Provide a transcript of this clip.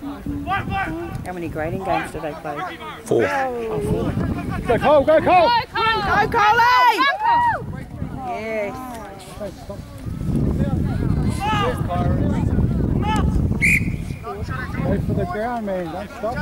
How many grading games do they play? Four. Oh, go Cole, go Cole! Go, Coley! Yes. Go for the ground, man. Don't stop.